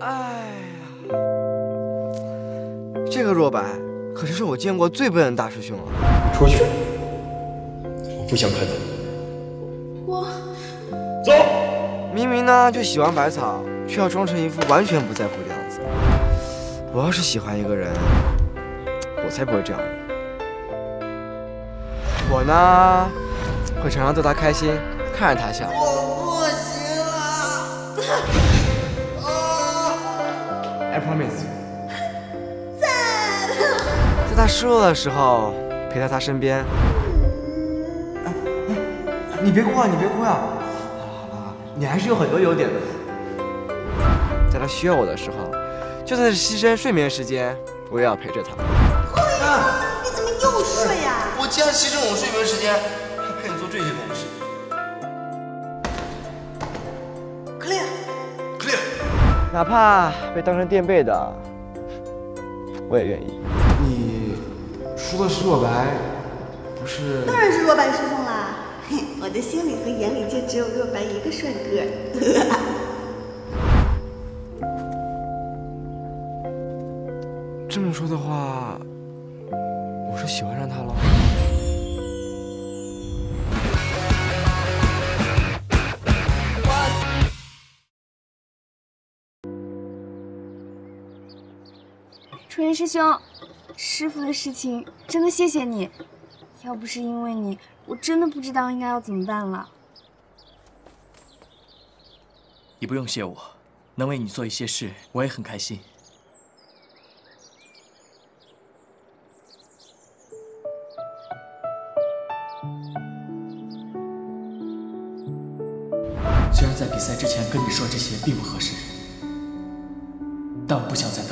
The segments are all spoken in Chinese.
哎呀，这个若白可是我见过最笨的大师兄了。出去，我不想看到你。我走。明明呢就喜欢百草，却要装成一副完全不在乎的样子。我要是喜欢一个人，我才不会这样。我呢，会常常逗他开心，看着他笑。Promise you。在。在他失落的时候，陪在他身边。哎哎，你别哭啊，你别哭呀。好了好了，你还是有很多优点的。在他需要我的时候，就算是牺牲睡眠时间，我也要陪着他。啊，你怎么又睡呀？我既然牺牲我睡眠时间，哪怕被当成垫背的，我也愿意。你说的是若白，不是？当然是若白师兄啦！嘿，我的心里和眼里就只有若白一个帅哥。这么说的话，我是喜欢上他了。师兄，师傅的事情真的谢谢你，要不是因为你，我真的不知道应该要怎么办了。你不用谢我，能为你做一些事，我也很开心。虽然在比赛之前跟你说这些并不合适，但我不想再。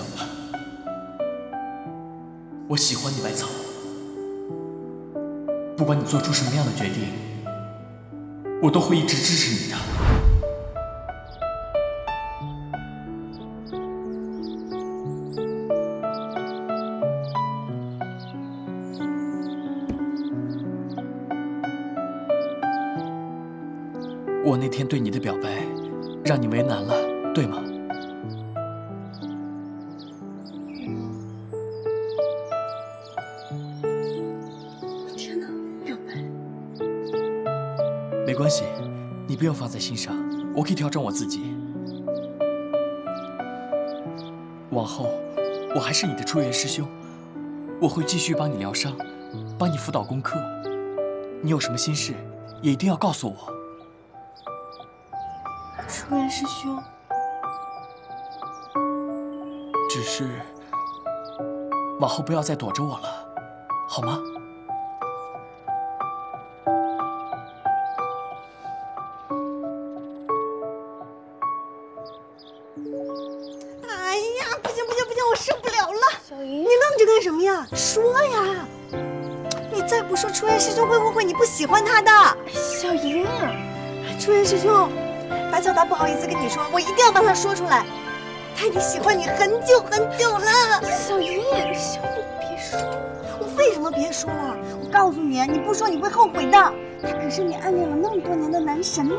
我喜欢你，百草。不管你做出什么样的决定，我都会一直支持你的。我那天对你的表白，让你为难了，对吗？在心上，我可以调整我自己。往后，我还是你的初元师兄，我会继续帮你疗伤，帮你辅导功课。你有什么心事，也一定要告诉我。初元师兄，只是往后不要再躲着我了，好吗？受不了了！小姨，你愣着干什么呀？说呀！你再不说，初原师兄会误会你不喜欢他的。小莹，初原师兄，白小达不好意思跟你说，我一定要帮他说出来。他已经喜欢你很久很久了。小莹，小莹，别说，我为什么别说了？我告诉你，你不说你会后悔的。他可是你暗恋了那么多年的男神呢。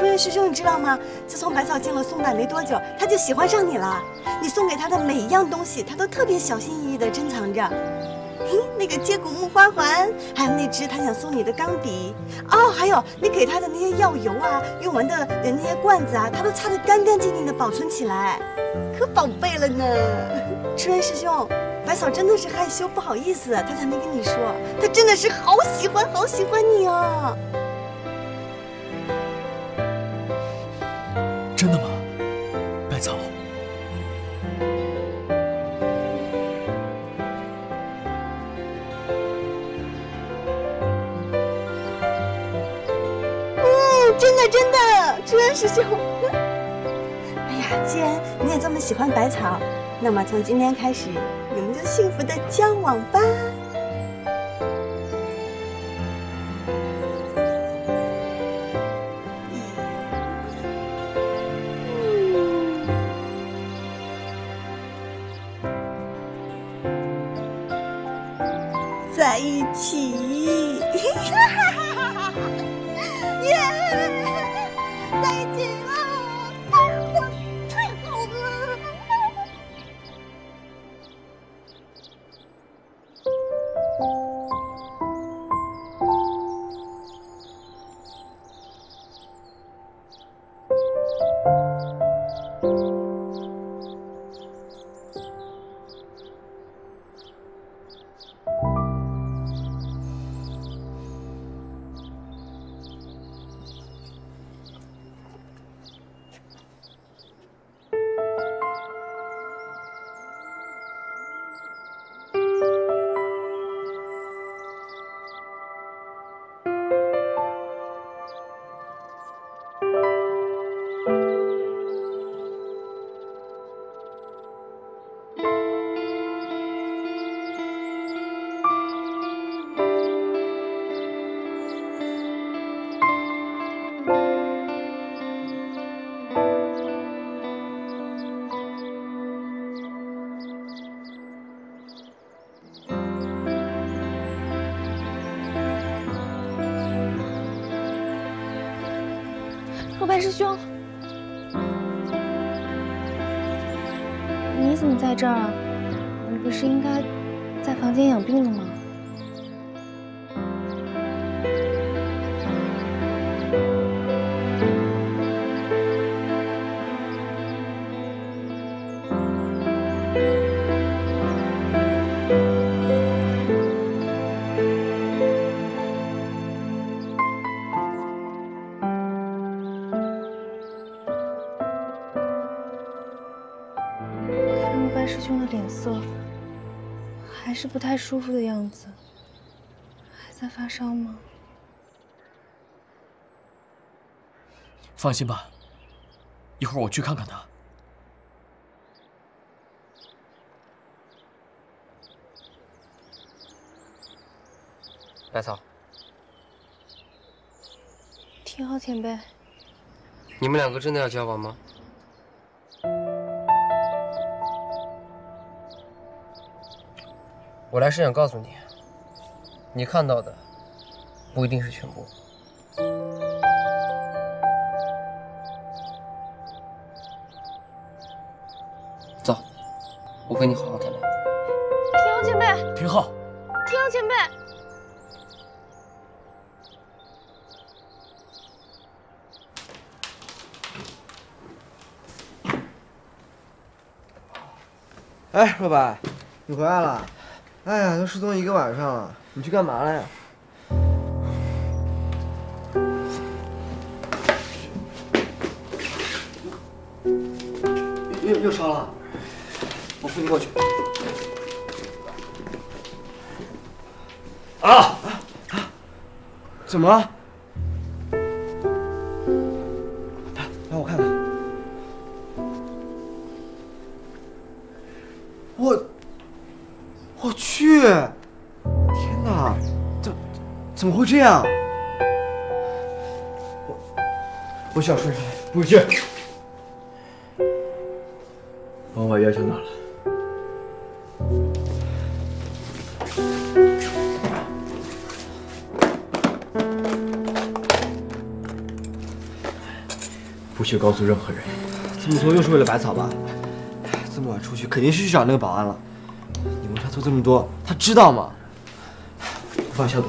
初元师兄，你知道吗？自从百草进了松柏没多久，他就喜欢上你了。你送给他的每一样东西，他都特别小心翼翼地珍藏着。嘿，那个接骨木花环，还有那支他想送你的钢笔，哦，还有你给他的那些药油啊，用完的那些罐子啊，他都擦得干干净净的保存起来，可宝贝了呢。初元师兄，百草真的是害羞不好意思，他才没跟你说，他真的是好喜欢好喜欢你啊。真的吗，百草？嗯，真的真的，初元师兄。哎呀，既然你也这么喜欢百草，那么从今天开始，你们就幸福的交往吧。在一起，耶！不太舒服的样子，还在发烧吗？放心吧，一会儿我去看看他。百草，天昊前辈，你们两个真的要交往吗？我来是想告诉你，你看到的不一定是全部。走，我跟你好好谈谈。天昊前辈，天浩，天昊前辈。哎，若白，你回来了。哎呀，都失踪一个晚上了，你去干嘛了呀？又又又烧了，我扶你过去。啊啊啊！怎么了？会这样？我我想说什么？不许！往外压枪哪了？不许告诉任何人。这么做又是为了百草吧？这么晚出去，肯定是去找那个保安了。你为他做这么多，他知道吗？我帮你消毒。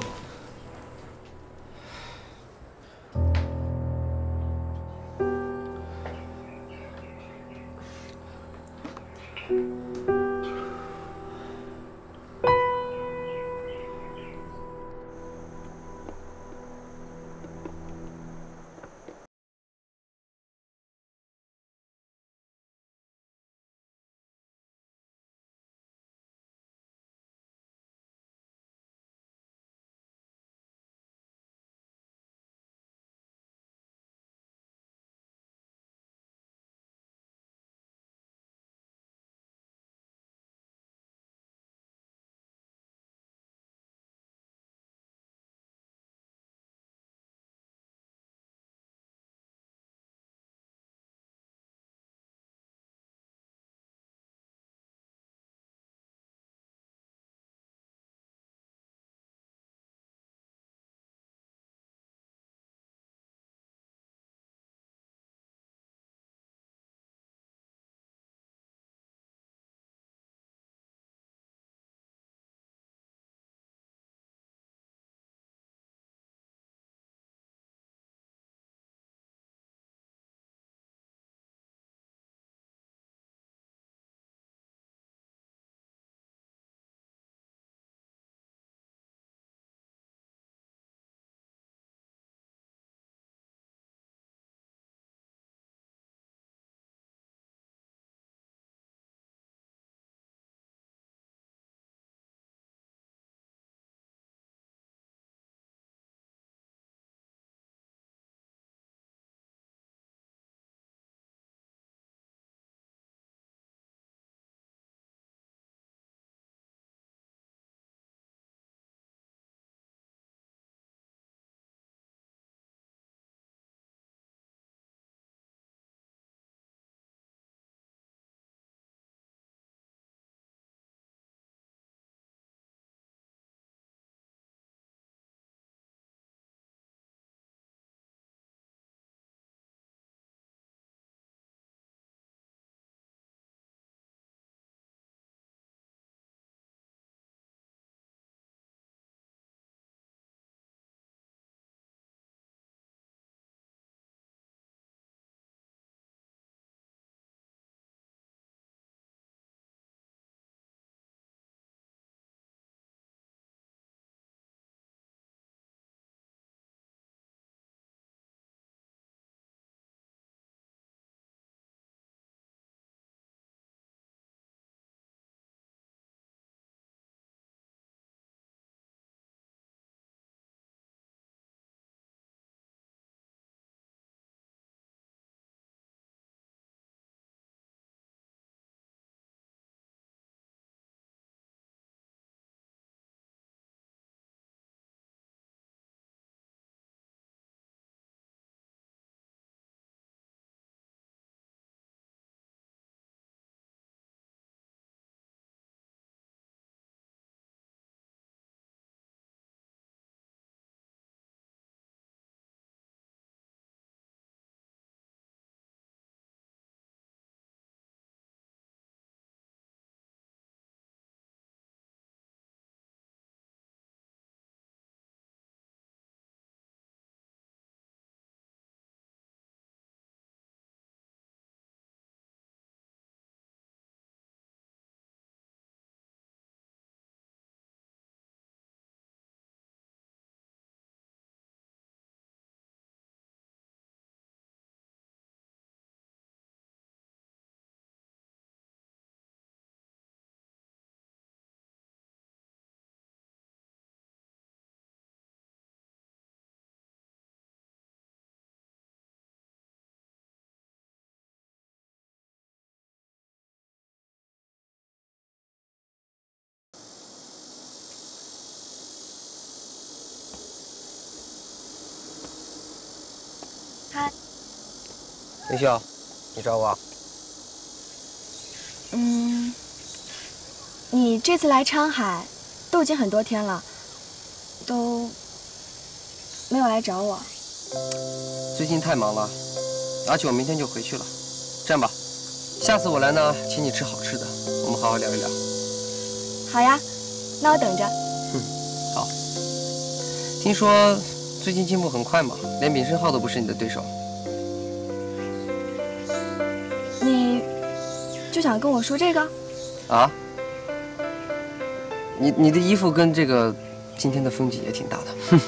林秀，你找我？嗯，你这次来昌海，都已经很多天了，都没有来找我。最近太忙了，而且我明天就回去了。这样吧，下次我来呢，请你吃好吃的，我们好好聊一聊。好呀，那我等着。嗯，好。听说最近进步很快嘛，连闵胜浩都不是你的对手。就想跟我说这个？啊？你你的衣服跟这个今天的风景也挺搭的。哼。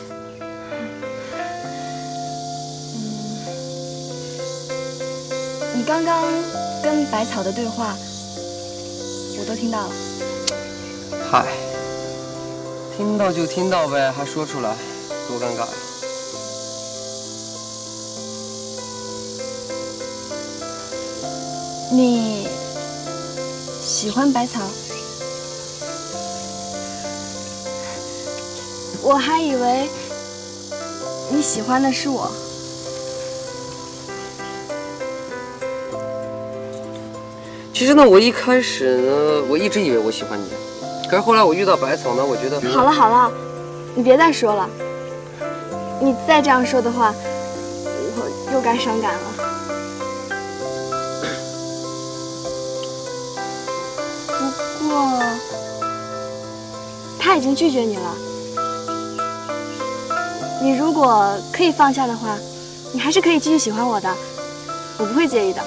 你刚刚跟百草的对话，我都听到了。嗨，听到就听到呗，还说出来，多尴尬呀！你喜欢百草？我还以为你喜欢的是我。其实呢，我一开始呢，我一直以为我喜欢你，可是后来我遇到百草呢，我觉得好了好了，你别再说了，你再这样说的话，我又该伤感了。他已经拒绝你了，你如果可以放下的话，你还是可以继续喜欢我的，我不会介意的。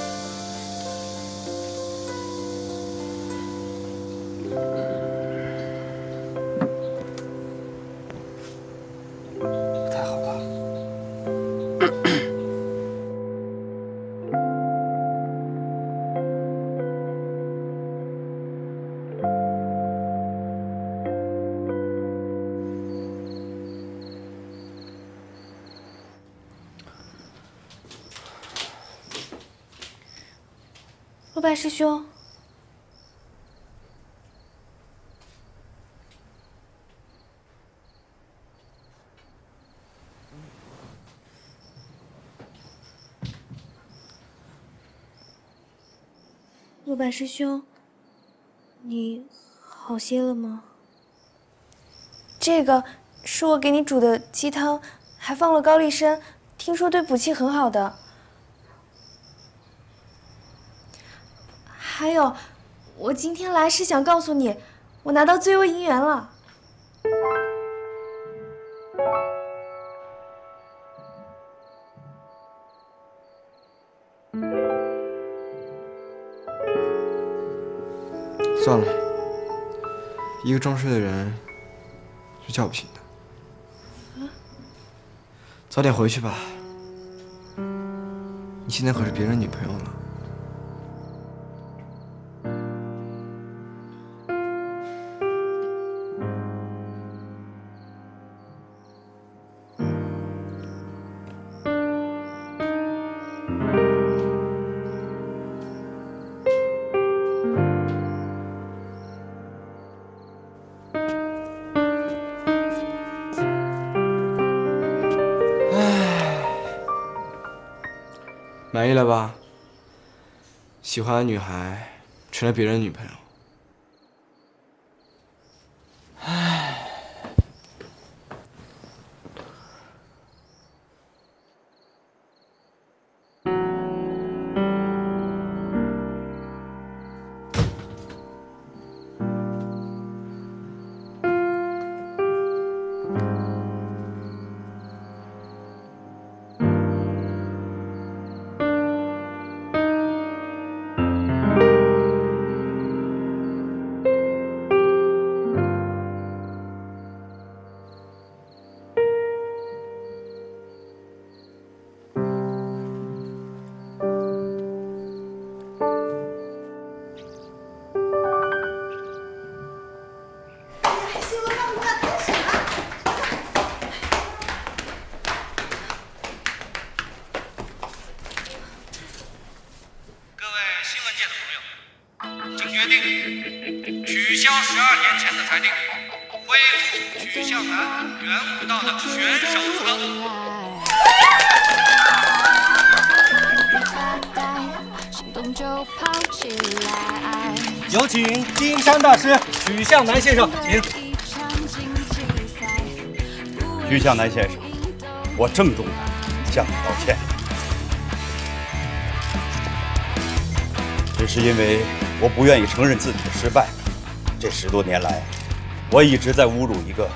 师兄，陆白师兄，你好些了吗？这个是我给你煮的鸡汤，还放了高丽参，听说对补气很好的。还有，我今天来是想告诉你，我拿到最优银元了。算了，一个装睡的人是叫不醒的。早点回去吧，你现在可是别人女朋友了。喜欢的女孩成了别人女朋友。向南先生，请。徐向南先生，我郑重的向你道歉，只是因为我不愿意承认自己的失败。这十多年来，我一直在侮辱一个。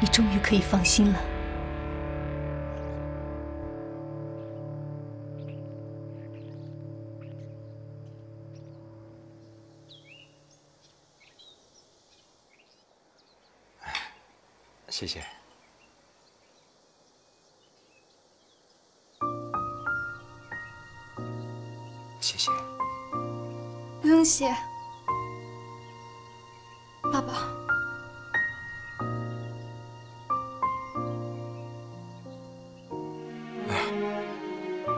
你终于可以放心了。谢谢。谢谢。不用谢，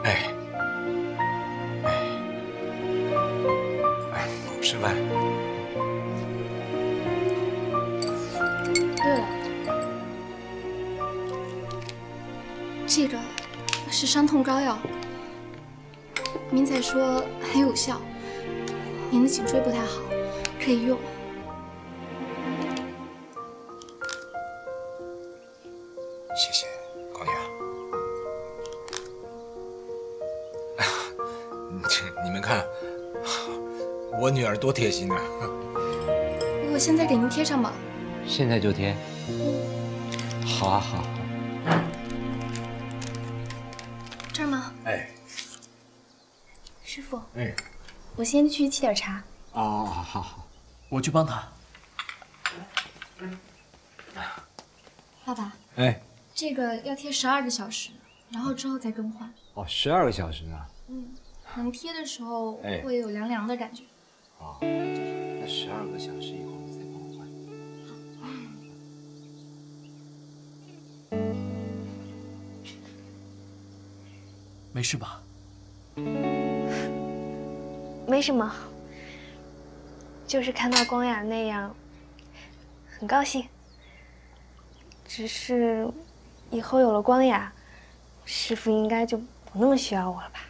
哎，哎，哎，吃饭。对了，这个是伤痛膏药，明仔说很有效，您的颈椎不太好，可以用。多贴心啊！我现在给您贴上吧。现在就贴。好啊，好。这儿吗哎，师傅。哎我先去沏点茶。哦，好好好，我去帮他。爸爸，哎，这个要贴十二个小时，然后之后再更换。哦，十二个小时呢？嗯，能贴的时候会有凉凉的感觉。没事吧？没什么，就是看到光雅那样，很高兴。只是以后有了光雅，师傅应该就不那么需要我了吧？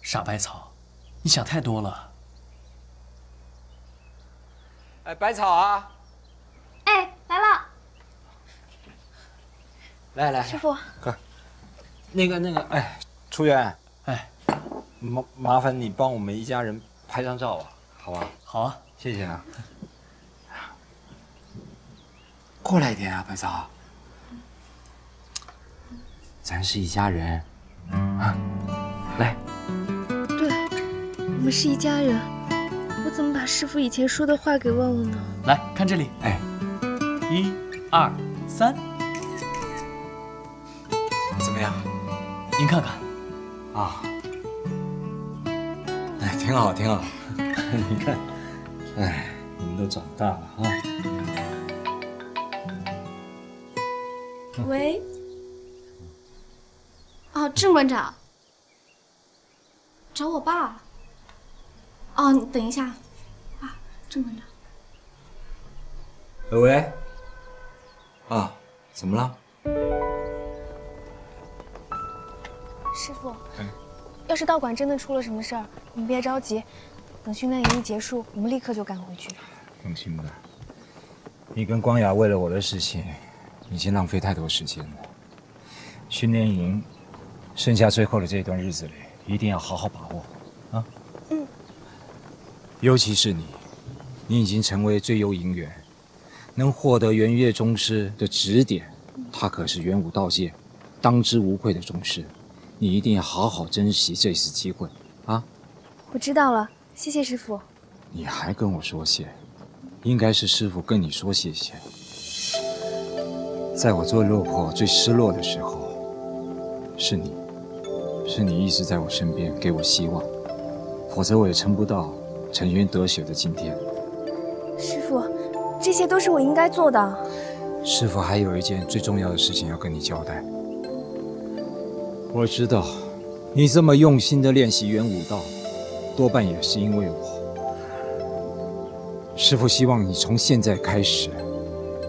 傻百草，你想太多了。哎，百草啊！哎，来了。来来，师傅，快，那个那个，哎，初原，哎。麻麻烦你帮我们一家人拍张照吧，好吧？好啊，谢谢啊。过来一点啊，白嫂。咱是一家人，啊，来。对，我们是一家人。我怎么把师傅以前说的话给忘了呢？来看这里，哎，一、二、三，您看看。啊。哎挺好，挺好。你看，哎，你们都长大了啊。喂。哦，郑馆长，找我爸。哦，你等一下，啊，郑馆长。喂。啊，怎么了？师傅，要是道馆真的出了什么事儿，您别着急，等训练营一结束，我们立刻就赶回去。放心吧，你跟光雅为了我的事情，已经浪费太多时间了。训练营剩下最后的这段日子里，一定要好好把握，啊。嗯。尤其是你，你已经成为最优营员，能获得圆月宗师的指点，他可是元武道界当之无愧的宗师。你一定要好好珍惜这次机会，啊！我知道了，谢谢师傅。你还跟我说谢，应该是师傅跟你说谢谢。在我最落魄、最失落的时候，是你，是你一直在我身边给我希望，否则我也撑不到沉冤得雪的今天。师傅，这些都是我应该做的。师傅还有一件最重要的事情要跟你交代。我知道，你这么用心的练习元武道，多半也是因为我。师傅希望你从现在开始，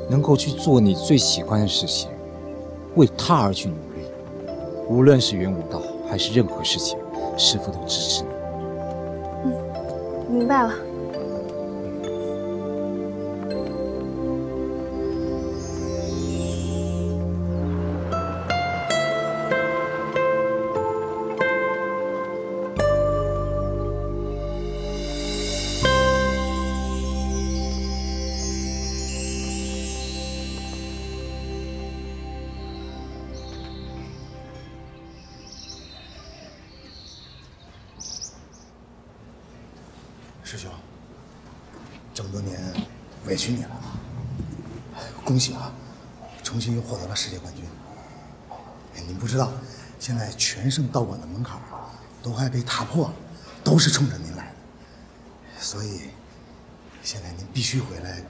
能够去做你最喜欢的事情，为他而去努力。无论是元武道还是任何事情，师傅都支持你。嗯，明白了。全胜道馆的门槛都快被踏破了，都是冲着您来的，所以现在您必须回来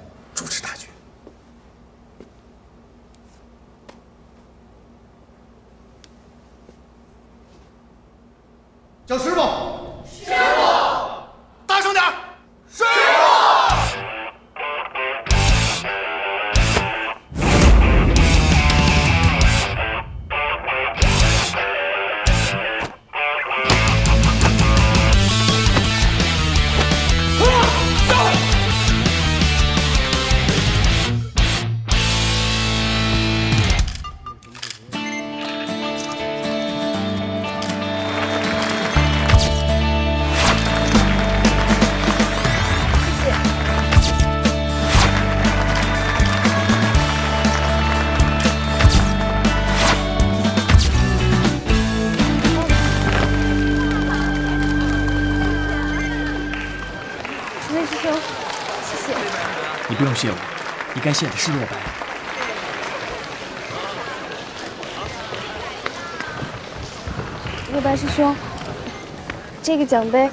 奖杯，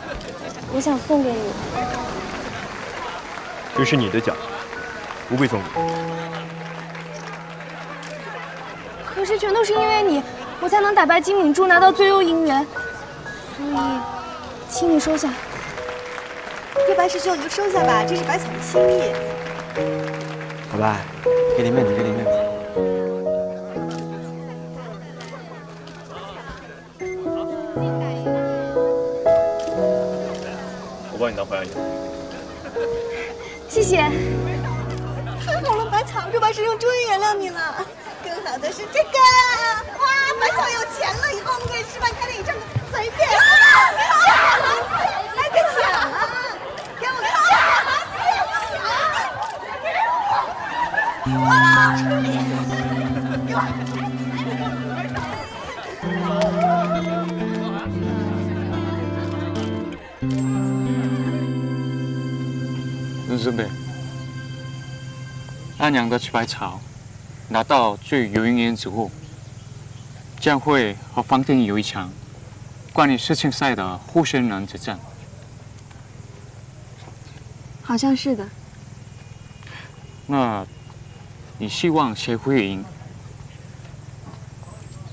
我想送给你。这是你的奖，不必送你。可是全都是因为你，我才能打败金敏珠，拿到最优银元。所以，请你收下。叶白师兄，你就收下吧，这是百草的心意。好吧，给点面子，给点面子。我帮你拿回来一谢谢。太好了，百草，若白师兄终于原谅你了。更好的是这个，哇，百草有钱了，以后我们可以吃饭、看电影、唱歌，随便。来个抢啊！给我看。日子呗，安阳的去百草拿到最有营业之后，将会和方天有一场关于世青赛的护身人之战。好像是的。那，你希望谁会赢？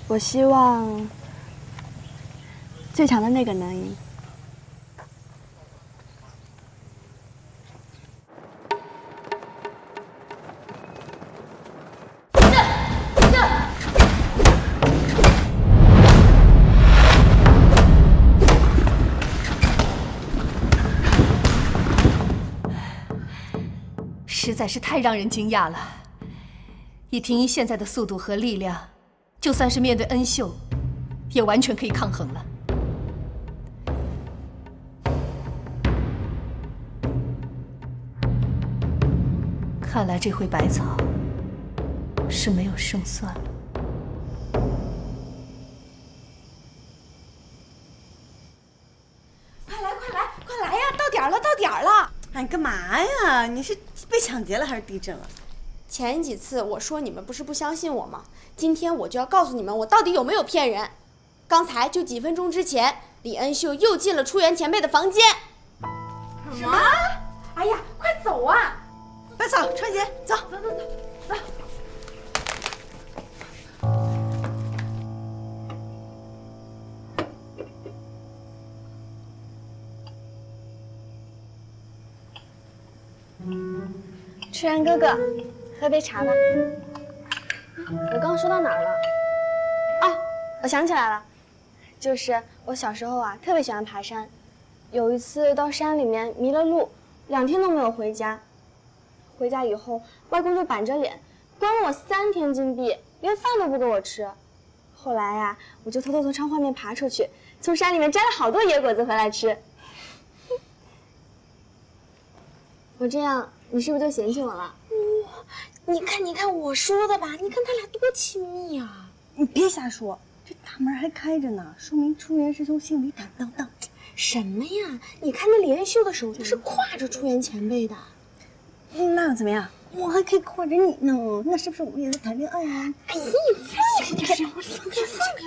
我希望最强的那个能赢。在是太让人惊讶了。以婷宜现在的速度和力量，就算是面对恩秀，也完全可以抗衡了。看来这回百草是没有胜算了。快来快来快来呀！到点儿了，到点儿了！哎，干嘛呀？你是被抢劫了还是地震了？前几次我说你们不是不相信我吗？今天我就要告诉你们，我到底有没有骗人。刚才就几分钟之前，李恩秀又进了初原前辈的房间。什么？哎呀，快走啊！百草，穿鞋，走走走走走。初原哥哥，喝杯茶吧。我刚说到哪儿了？啊，我想起来了，就是我小时候啊，特别喜欢爬山。有一次到山里面迷了路，两天都没有回家。回家以后，外公就板着脸，关了我三天禁闭，连饭都不给我吃。后来呀，我就偷偷从窗外面爬出去，从山里面摘了好多野果子回来吃。我这样，你是不是就嫌弃我了？哇，你看，你看我说的吧，你看他俩多亲密啊！你别瞎说，这大门还开着呢，说明初原师兄心里坦荡荡。什么呀？你看那李恩秀的手就是挎着初原前辈的，那又怎么样？我还可以挎着你呢，那是不是我们也在谈恋爱啊？哎呀，你放开点，我放开，放开！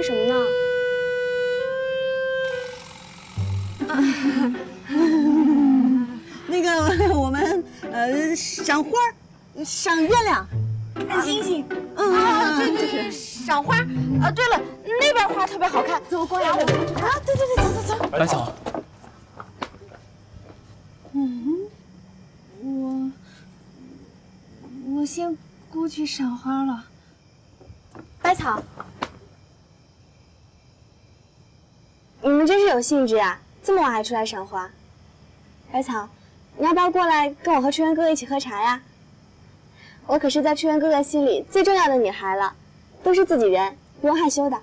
干什么呢？那个我们呃赏花儿，赏月亮，看星星。嗯啊，对对对，赏花。啊，对了，那边花特别好看，走过来。啊，对对对，走走走。白草，嗯，我我先过去赏花了。百草，你们真是有兴致啊！这么晚还出来赏花。百草，你要不要过来跟我和初原哥哥一起喝茶呀？我可是在初原哥哥心里最重要的女孩了，都是自己人，不用害羞的。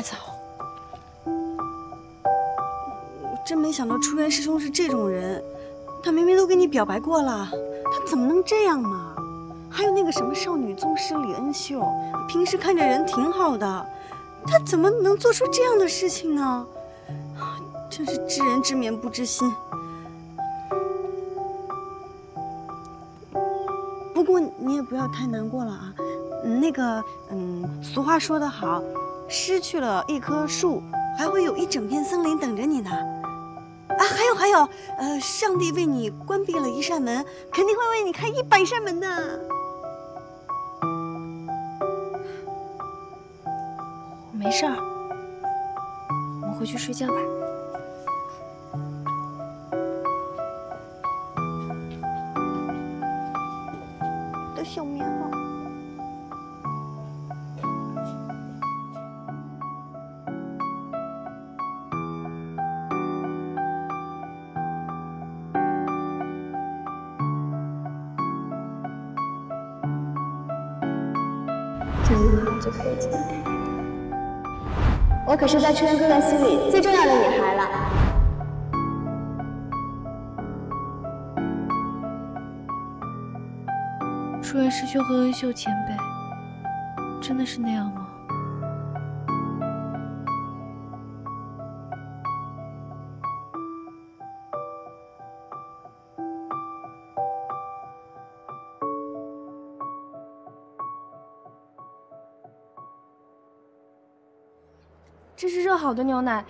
百草，我真没想到初原师兄是这种人，他明明都跟你表白过了，他怎么能这样嘛？还有那个什么少女宗师李恩秀，平时看着人挺好的，他怎么能做出这样的事情呢？真是知人知面不知心。不过你也不要太难过了啊，那个，嗯，俗话说得好。失去了一棵树，还会有一整片森林等着你呢。啊，还有还有，呃，上帝为你关闭了一扇门，肯定会为你开一百扇门的。没事儿，我们回去睡觉吧。可是在初原哥哥心里最重要的女孩了。初原师兄和恩秀前辈，真的是那样吗？这是热好的牛奶，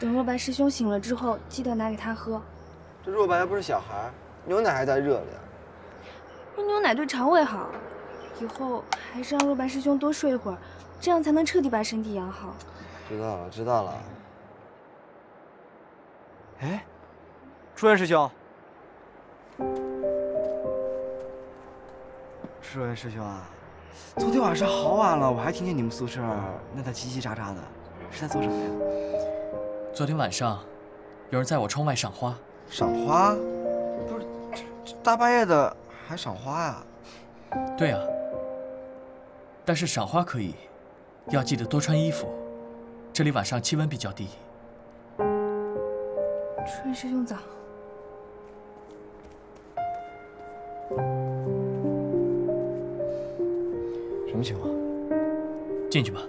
等若白师兄醒了之后，记得拿给他喝。这若白又不是小孩，牛奶还在热里。喝牛奶对肠胃好，以后还是让若白师兄多睡一会儿，这样才能彻底把身体养好。知道了，知道了。哎，初原师兄，初原师兄啊，昨天晚上好晚了，我还听见你们宿舍那在叽叽喳喳的，是在做什么呀？昨天晚上，有人在我窗外赏花。赏花？不是，这这大半夜的还赏花呀？对啊。但是赏花可以，要记得多穿衣服。这里晚上气温比较低。初原师兄早。什么情况？进去吧。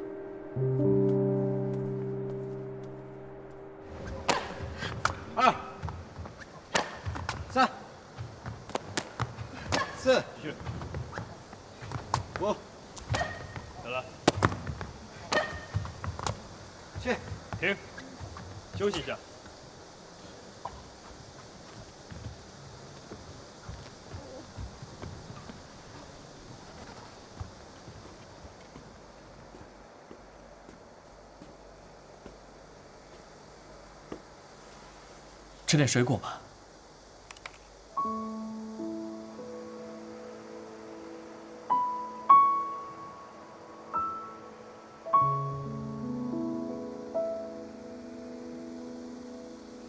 二、三、四、五，得了，去，停，休息一下。吃点水果吧。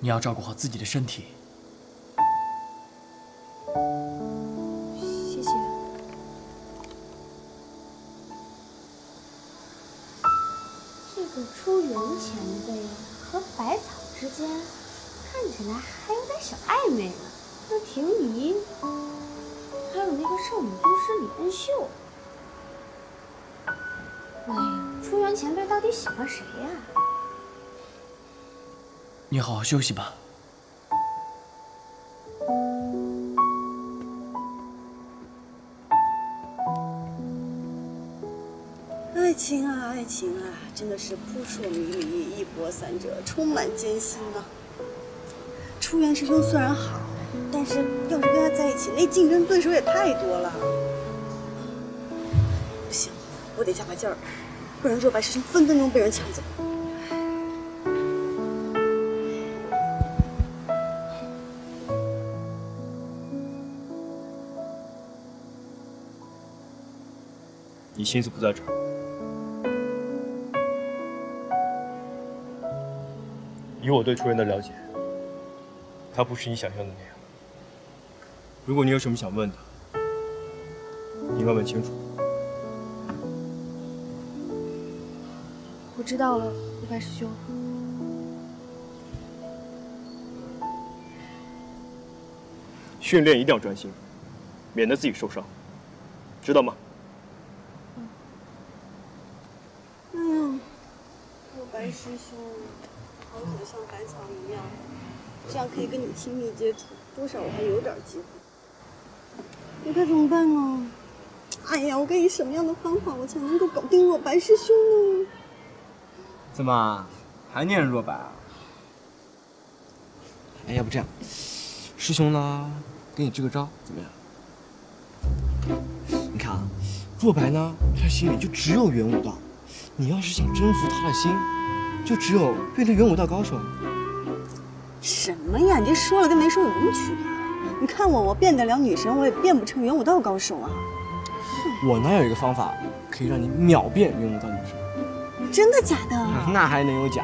你要照顾好自己的身体。休息吧。爱情啊，爱情啊，真的是扑朔迷离、一波三折，充满艰辛呐。初原师兄虽然好，但是要是跟他在一起，那竞争对手也太多了。不行，我得加把劲儿，不然若白师兄分分钟被人抢走。你心思不在这儿。以我对初原的了解，他不是你想象的那样。如果你有什么想问的，你应该问清楚。我知道了，若白师兄。训练一定要专心，免得自己受伤，知道吗？嗯，若白师兄，好想像百草一样，这样可以跟你亲密接触，多少我还有点机会。我该怎么办呢？哎呀，我该以什么样的方法，我才能够搞定若白师兄呢？怎么还念若白啊？哎，要不这样，师兄呢，给你支个招，怎么样？你看啊，若白呢，他心里就只有元武道。你要是想征服他的心，就只有变成元武道高手。什么呀？你这说了跟没说有什么区别？你看我，我变得了女神，我也变不成元武道高手啊！我哪有一个方法可以让你秒变元武道女神？真的假的？那还能有假？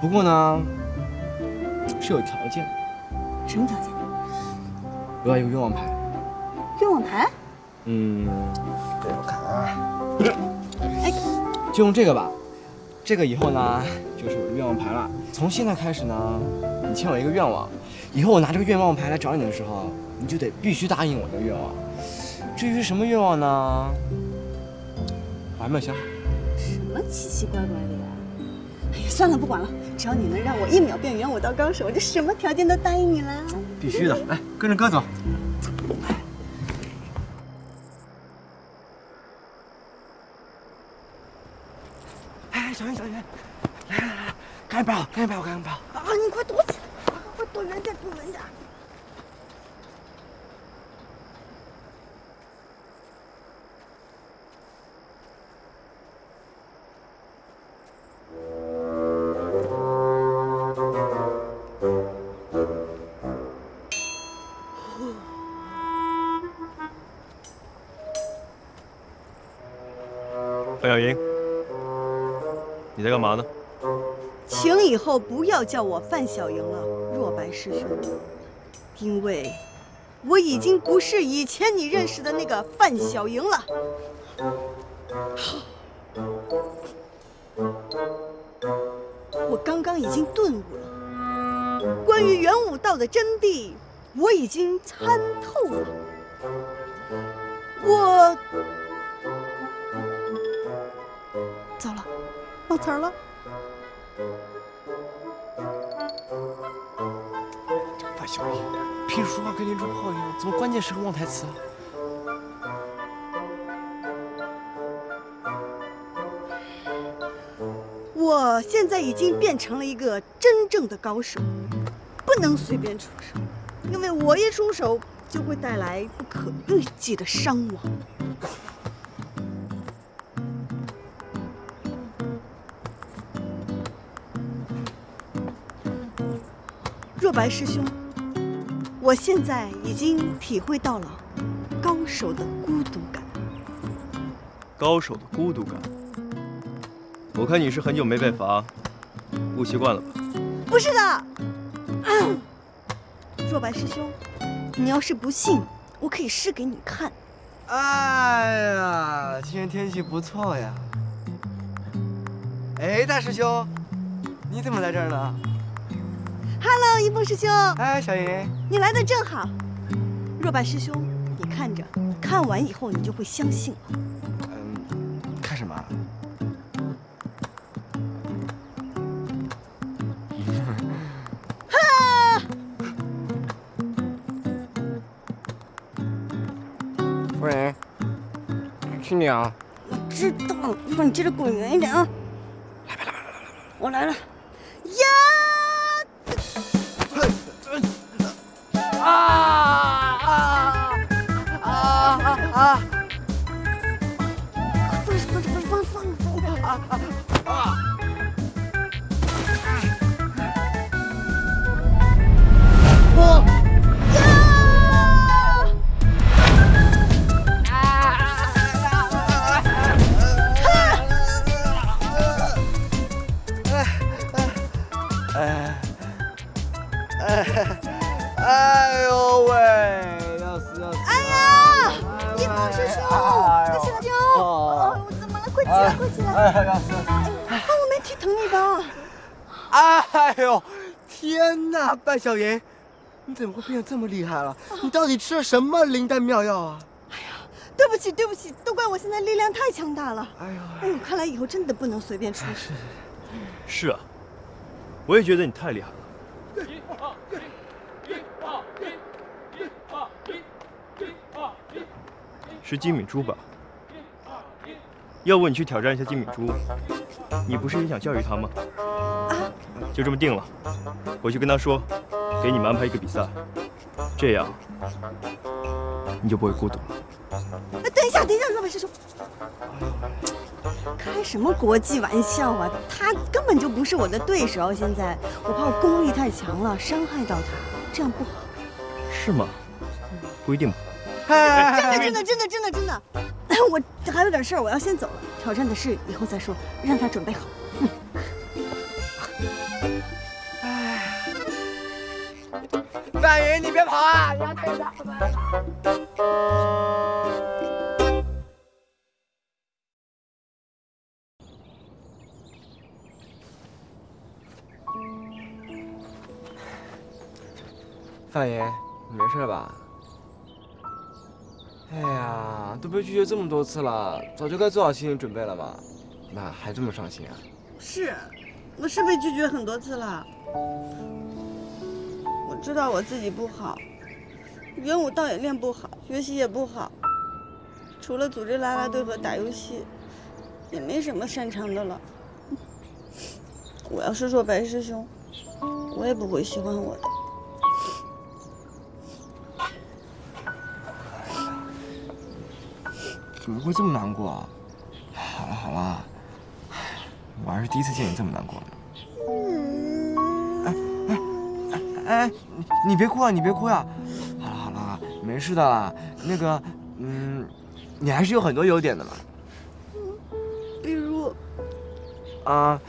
不过呢，是有条件的。什么条件？我要一个愿望牌。愿望牌？嗯，给我看啊。哎，就用这个吧。这个以后呢，就是我的愿望牌了。从现在开始呢，你欠我一个愿望，以后我拿这个愿望牌来找你的时候，你就得必须答应我的愿望。至于是什么愿望呢，我还没有想好。什么奇奇怪怪的呀？哎呀，算了，不管了，只要你能让我一秒变元武道高手，我就什么条件都答应你了。必须的，来，跟着哥走。哎，小云，小云，来来来来，赶紧跑，赶紧跑，赶紧跑！啊，你快躲干嘛呢？请以后不要叫我范小莹了，若白师兄，因为我已经不是以前你认识的那个范小莹了。我刚刚已经顿悟了，关于元武道的真谛，我已经参透了。我糟了，忘词儿了。范小莹，平时说话跟连珠炮一样，怎么关键时刻忘台词啊？我现在已经变成了一个真正的高手，不能随便出手，因为我一出手就会带来不可预计的伤亡。若白师兄，我现在已经体会到了高手的孤独感。高手的孤独感。我看你是很久没被罚，不习惯了吧？不是的，若白师兄，你要是不信，我可以试给你看。哎呀，今天天气不错呀。哎，大师兄，你怎么在这儿呢？Hello，一峰师兄。哎，小云，你来的正好。若白师兄，你看着，看完以后你就会相信了。嗯，看什么？哈！夫人，去你啊！我知道，一会儿你接着滚远一点啊！来吧，来吧，来来来，我来了。哎，要死要死！啊，我没踢疼你吧？哎呦，天哪，白小莹，你怎么会变得这么厉害了？你到底吃了什么灵丹妙药啊？哎呀，对不起对不起，都怪我现在力量太强大了。哎呦，哎呦，看来以后真的不能随便出手。是啊，我也觉得你太厉害了。是金敏珠吧？要不你去挑战一下金敏珠？你不是也想教育她吗？啊，就这么定了，我去跟她说，给你们安排一个比赛，这样你就不会孤独了。哎，等一下，等一下，若白师兄，开什么国际玩笑啊？他根本就不是我的对手，现在我怕我功力太强了，伤害到他，这样不好。是吗？不一定吧？真的真的真的真的真的，我还有点事儿，我要先走了。挑战的事以后再说，让他准备好。哎范云，你别跑啊！你要退下。范爷，你没事吧？哎呀，都被拒绝这么多次了，早就该做好心理准备了吧？那还这么伤心啊？是，我是被拒绝很多次了。我知道我自己不好，元武道也练不好，学习也不好，除了组织啦啦队和打游戏，也没什么擅长的了。我要是若白师兄，我也不会喜欢我的。怎么会这么难过啊？好了好了，我还是第一次见你这么难过呢。哎哎哎，你别哭啊，你别哭呀！好了好了，没事的啦。那个，嗯，你还是有很多优点的嘛。比如，啊，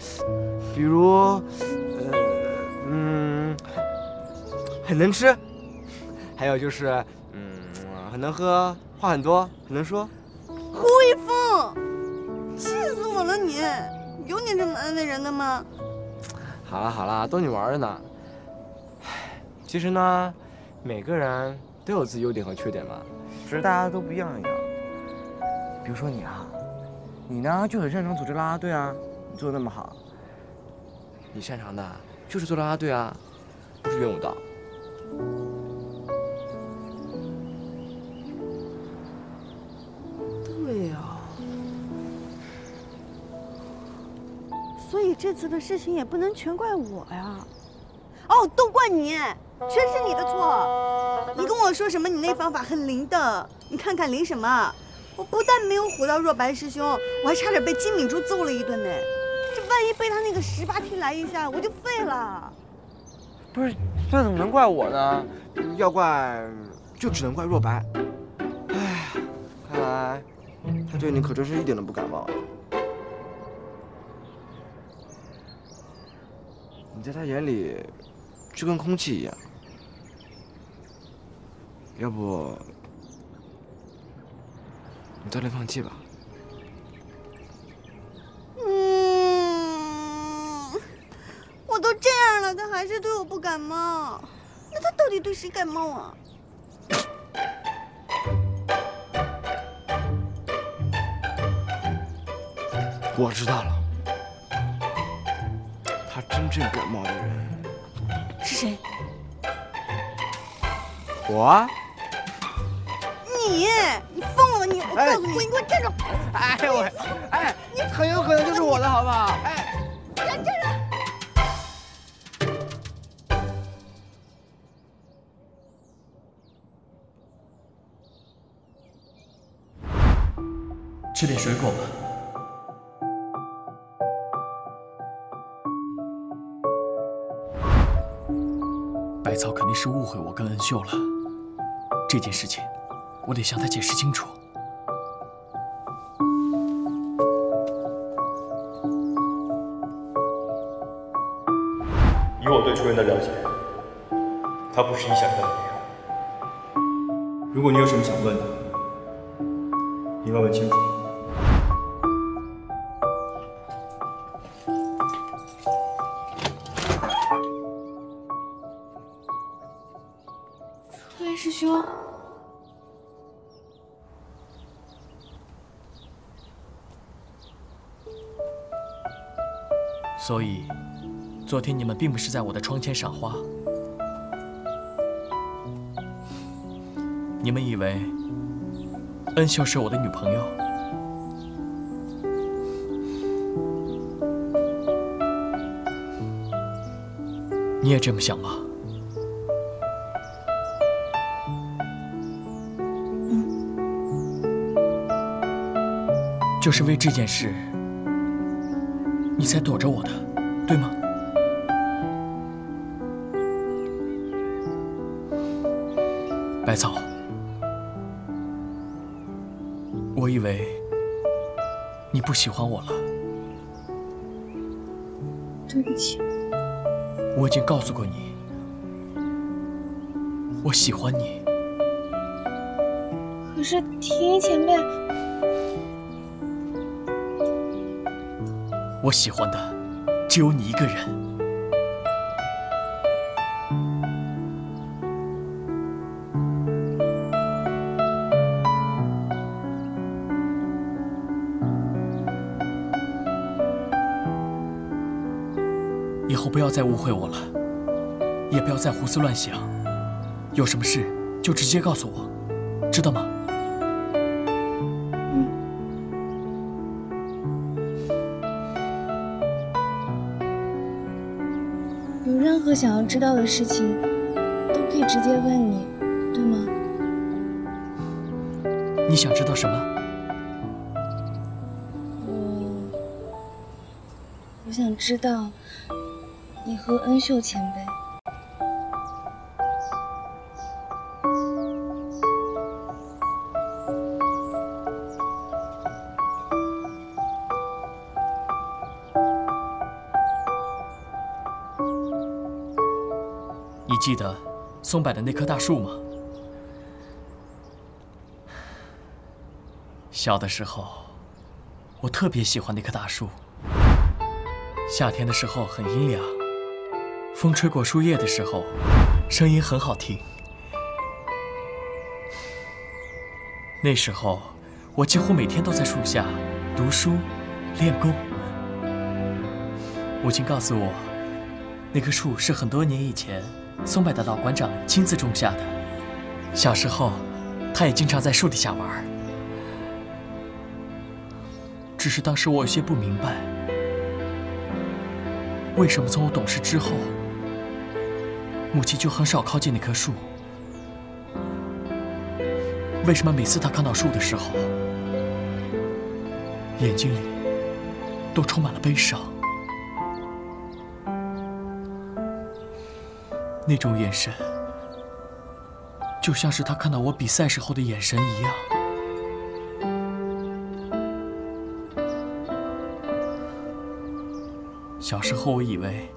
比如，呃，嗯，很能吃，还有就是，嗯，很能喝，话很多，很能说。有你这么安慰人的吗？好了好了，逗你玩的呢。其实呢，每个人都有自己优点和缺点嘛，只是大家都不一样而已。比如说你啊，你呢就很擅长组织啦啦队啊，你做的那么好。你擅长的就是做拉拉队啊，不是元武道。所以这次的事情也不能全怪我呀。哦，都怪你，全是你的错。你跟我说什么？你那方法很灵的，你看看灵什么？我不但没有唬到若白师兄，我还差点被金敏珠揍了一顿呢。这万一被他那个十八踢来一下，我就废了。不是，这怎么能怪我呢？要怪，就只能怪若白。哎，看来他对你可真是一点都不感冒。你在他眼里就跟空气一样。要不，你早点放弃吧。嗯，我都这样了，他还是对我不感冒，那他到底对谁感冒啊？我知道了，他真正感冒的人是谁？我啊。你，你疯了吧你？我告诉你，你给我站住！哎我，哎，你很有可能就是我的，好不好？哎，站站着！吃点水果吧。你是误会我跟恩秀了，这件事情我得向他解释清楚。以我对初原的了解，他不是你想象的那样。如果你有什么想问的，你问问清楚。昨天你们并不是在我的窗前赏花。你们以为恩秀是我的女朋友？你也这么想吗？就是为这件事，你才躲着我的，对吗？百草。我以为你不喜欢我了。对不起。我已经告诉过你我喜欢你。可是婷宜前辈我喜欢的只有你一个人。再误会我了，也不要再胡思乱想。有什么事就直接告诉我，知道吗？有任何想要知道的事情，都可以直接问你，对吗？你想知道什么？我我想知道你和恩秀前辈。你记得松柏的那棵大树吗？小的时候，我特别喜欢那棵大树。夏天的时候很阴凉，风吹过树叶的时候，声音很好听。那时候，我几乎每天都在树下读书、练功。母亲告诉我，那棵树是很多年以前松柏的老馆长亲自种下的。小时候，他也经常在树底下玩。只是当时我有些不明白，为什么从我懂事之后，母亲就很少靠近那棵树？为什么每次她看到树的时候，眼睛里都充满了悲伤？那种眼神，就像是她看到我比赛时候的眼神一样。小时候，我以为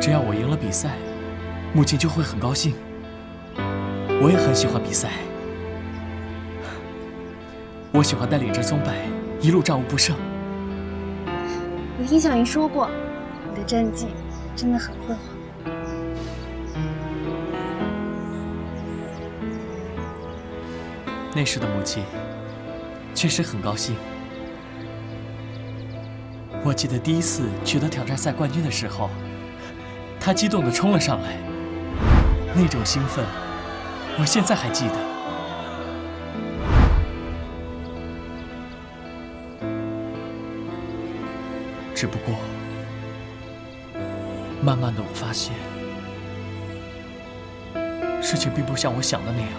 只要我赢了比赛，母亲就会很高兴。我也很喜欢比赛，我喜欢带领着松柏一路战无不胜。我听小云说过，你的战绩真的很辉煌。那时的母亲确实很高兴。我记得第一次取得挑战赛冠军的时候，她激动地冲了上来，那种兴奋，我现在还记得。只不过，慢慢的我发现，事情并不像我想的那样。